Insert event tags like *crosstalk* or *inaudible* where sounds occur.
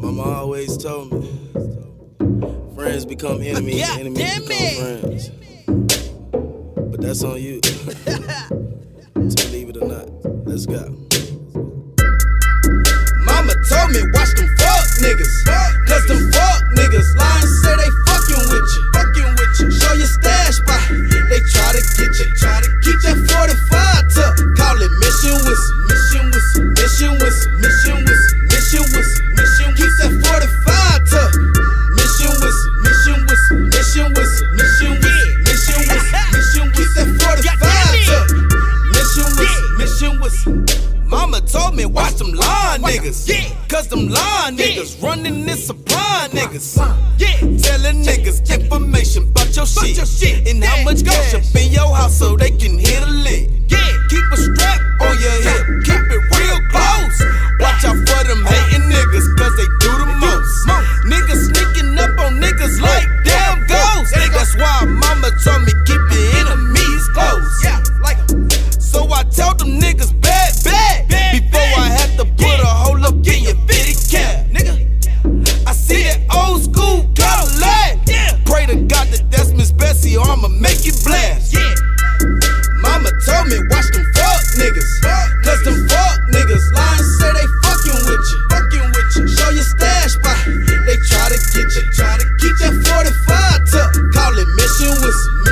Mama always told me friends become enemies, God enemies damn become it. friends. But that's on you. *laughs* to believe it or not. Let's go. told me, watch them line niggas. Yeah. Cause them line niggas running this supply niggas. Yeah. Telling niggas information about your shit. Peace.